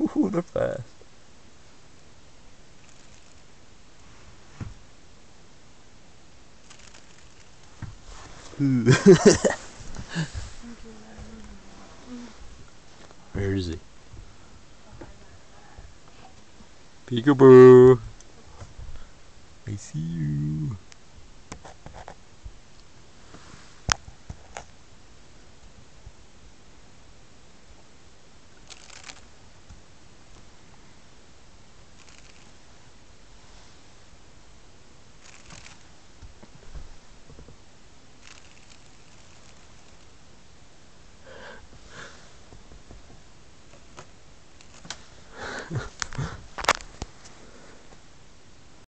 Ooh, they're fast. Where is he? Peekaboo. I see you.